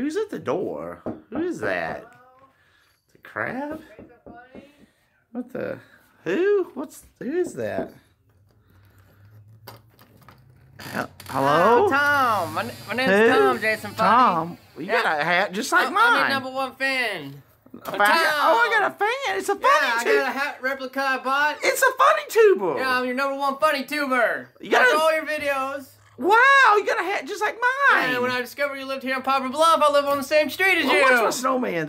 Who's at the door? Who is that? The crab? What the? Who? What's? Who is that? Hello? Oh, Tom. My, my name's Who? Tom Jason Funny. Tom, you Yeah. got a hat just like I'm, mine. I'm your number one fan. A fan? Oh, I got a fan. It's a funny Yeah, I got a hat replica I bought. It's a funny tuber. Yeah, I'm your number one funny tuber. You gotta- all your videos. Wow, you got a hat just like mine. And when I discovered you lived here in Poplar Bluff, I live on the same street as well, you. watch my snowman.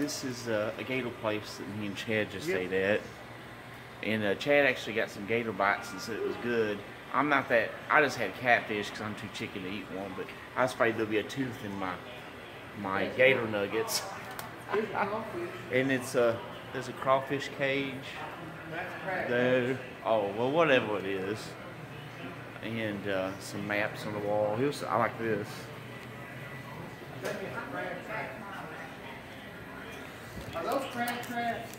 This is uh, a gator place that me and Chad just ate at. And uh, Chad actually got some gator bites and said it was good. I'm not that, I just had catfish because I'm too chicken to eat one, but I was afraid there'll be a tooth in my my gator nuggets. and it's a, there's a crawfish cage there. Oh, well, whatever it is. And uh, some maps on the wall. Here's, I like this. Are those crab traps?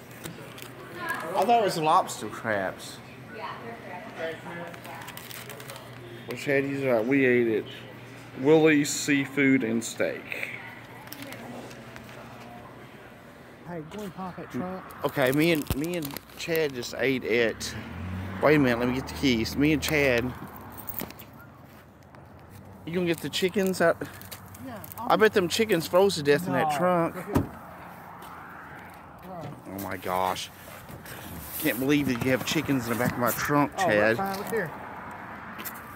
I thought it was lobster crabs. traps. Well, Chaddy's right. Uh, we ate it. Willie's Seafood and Steak. Hey, go and pop that trunk. Hmm. Okay, me and me and Chad just ate it. Wait a minute, let me get the keys. Me and Chad. You gonna get the chickens out? Yeah. I bet them chickens froze to death in that trunk. Look here. Right. Oh my gosh. Can't believe that you have chickens in the back of my trunk, Oh, Chad. fine. Look here.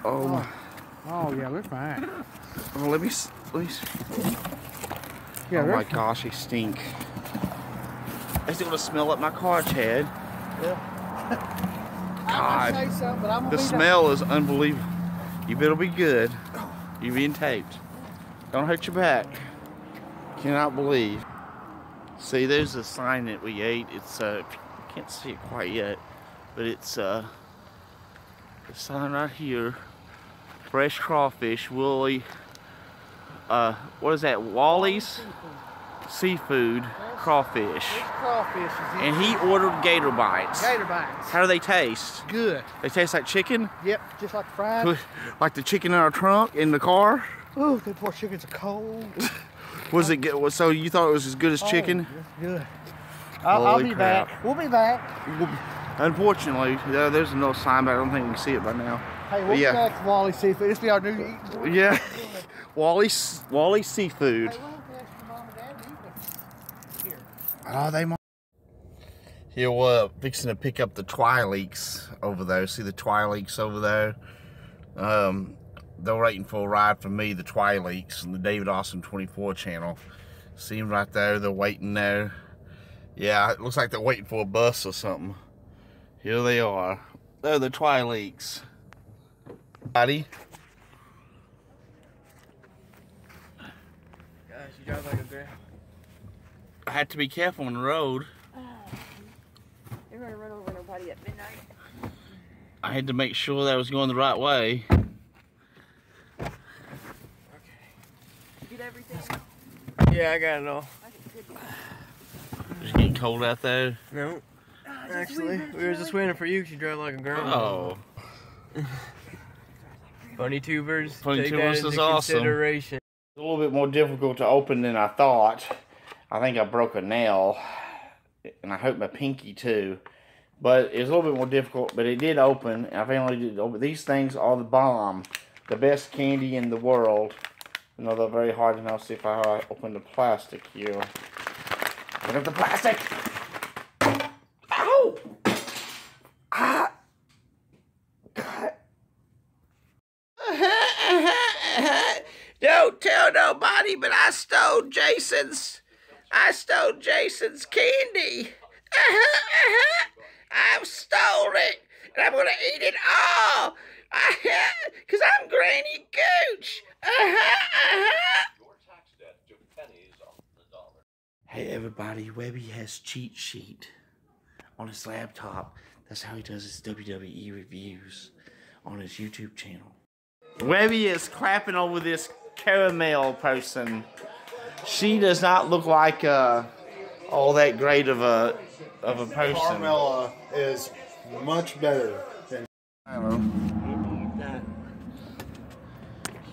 Oh, oh, my. Oh, yeah, they're fine. Oh, let me. Let me. Yeah, oh my gosh, they stink. I still want to smell up my car, Chad. I God. might say something, but I'm The smell is unbelievable. You better be good. You're being taped. Don't hurt your back. Cannot believe. See, there's a sign that we ate. It's uh, can't see it quite yet, but it's uh, the sign right here. Fresh crawfish, Willie. Uh, what is that? Wally's seafood crawfish. Crawfish is And he ordered gator bites. gator bites. How do they taste? Good. They taste like chicken? Yep, just like fried. Like the chicken in our trunk in the car? Oh, the poor chickens are cold. Was it good? So you thought it was as good as chicken? Oh, good. I'll, I'll be crap. back. We'll be back. Unfortunately, there- there's no sign, but I don't think we can see it by now. Hey, we'll yeah. be back to Wally Seafood. This be our new. Hey, Yeah. Wally, Wally Seafood. we'll have to ask your mom and dad to eat them. Here. Oh, they might. Here, we're fixing to pick up the Twileaks over there. See the Twileaks over there? Um, they're waiting for a ride from me, the Twileaks, and the David Austin 24 channel. Seems them right there? They're waiting there. Yeah, it looks like they're waiting for a bus or something. Here they are. They're the Twileaks. Buddy. Gosh, you drive like a girl. I had to be careful on the road. You're gonna run over nobody at midnight. I had to make sure that I was going the right way. Get everything. Yeah, I got it all. I think good. It's getting cold out there. No, actually, we were just waiting for you 'cause you drive like a girl. Oh. Funny tubers. Funny take tubers that is into awesome. consideration. A little bit more difficult to open than I thought. I think I broke a nail, and I hope my pinky too. But it's a little bit more difficult, but it did open. I finally did open. These things are the bomb, the best candy in the world. You very hard to know. See if I open the plastic here. Look at the plastic. Ow! Ah! Don't tell nobody, but I stole Jason's. I stole Jason's candy. I've stole it, and I'm gonna eat it all. Cause I'm Granny Gooch. Hey everybody, Webby has cheat sheet on his laptop. That's how he does his WWE reviews on his YouTube channel. Webby is clapping over this caramel person. She does not look like uh, all that great of a of a person. Carmella is much better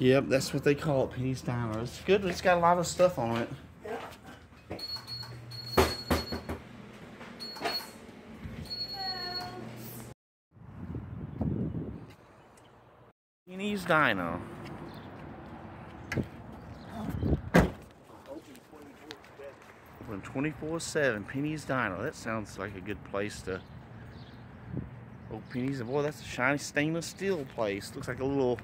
Yep, that's what they call it, Penny's Diner. It's good. It's got a lot of stuff on it. Yep. Penny's Diner. Open 24 7. Penny's Diner. That sounds like a good place to. Oh, Penny's. Boy, that's a shiny stainless steel place. Looks like a little.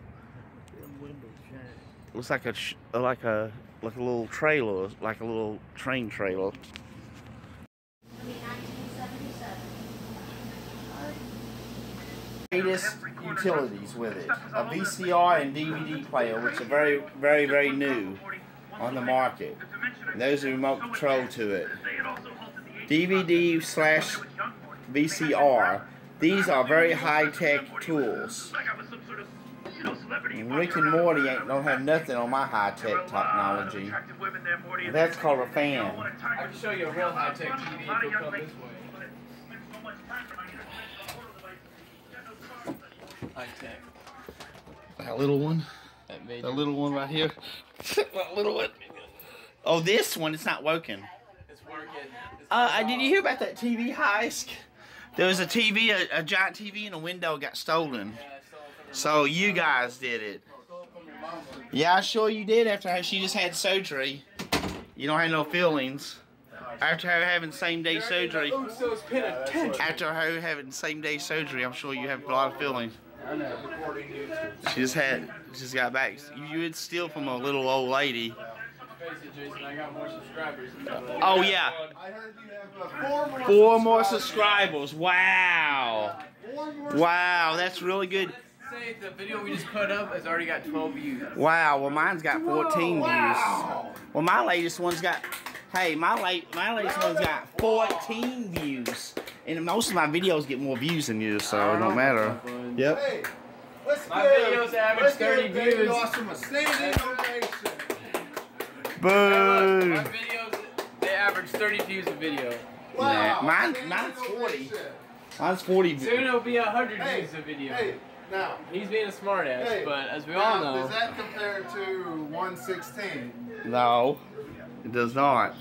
Looks like a like a like a little trailer, like a little train trailer. Latest utilities with it: a VCR and DVD player, which are very, very, very new on the market. And there's a remote control to it. DVD slash VCR. These are very high-tech tools. And Rick and Morty ain't don't have nothing on my high-tech technology. That's called a fan. I can show you a real high tech TV if you come this way. High tech. That little one. That made That little one right here. that little one. Oh, this one, it's not working. it's working. It's Uh, did you hear about that TV heist? There was a TV, a, a giant TV in a window got stolen. Yeah, So you guys did it. Yeah, I sure you did after she just had surgery. You don't have no feelings. After her having same day surgery, after her having same day surgery, I'm sure you have a lot of feelings. She just had, just got back. You, would steal from a little old lady. Oh yeah, four more subscribers. Wow, wow, that's really good. Say the video we just put up has already got 12 views. Wow, well mine's got 14 views. Well, my latest one's got, hey, my late, my latest one's got 14 views, and most of my videos get more views than yours, so it don't matter. Yep. Hey, let's My give- videos average let's 30 David views. Awesome a standing ovation. Boo. My videos, they average 30 views a video. Nah, mine- mine's 40. Ovation. Mine's 40 Soon it'll be 100 Hey, views a video. hey, now. He's being a smartass, Hey, but as we now, all know, Does that compare to 116? No, it does not.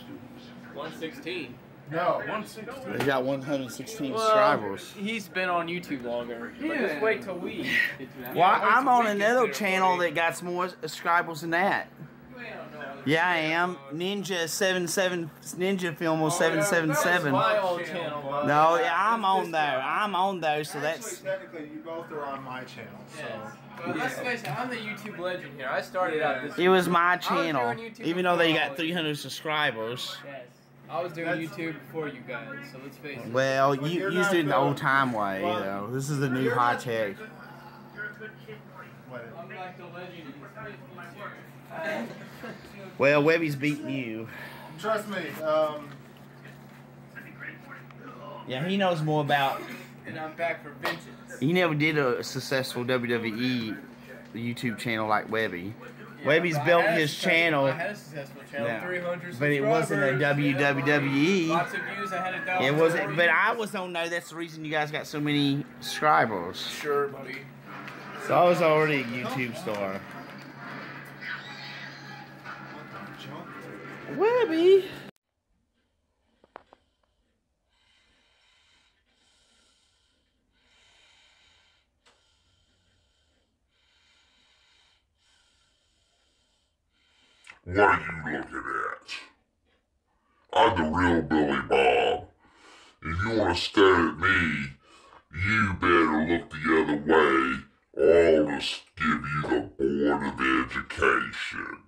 116. No, 116. They got 116 Well, subscribers. he's been on YouTube longer. But just wait till we get to that. Well, I'm on another channel that got more subscribers than that. Yeah, I am. Ninja 77 Ninja Filmo 777. my old channel. but- No, yeah, I'm on there. I'm on there, so that's Actually, technically, you both are on my channel. So. Yes. But let's face it, I'm the YouTube legend here. I started out this. it was my I was doing channel. YouTube Even though they got 300 subscribers. Yes. I was doing YouTube before you guys, so let's face it. Well, you you doing the old time way, you know. This is the new high tech. Wait, I'm like the legend in this business Well, Webby's beating you. Trust me. Um, Yeah, he knows more about. And I'm back for vengeance. He never did a successful WWE YouTube channel like Webby. Webby's built had a his channel, I had a successful channel, Yeah. 300 but it wasn't a. WWE. Lots of views. I had a thousand. It wasn't, but I was on there. That's the reason you guys got so many subscribers. Sure, buddy. So I was already a YouTube star. Webby. What are you looking at? I'm the real Billy Bob. If you want to stare at me, you better look the other way, or I'll just give you the Board of Education.